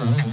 Mm-hmm.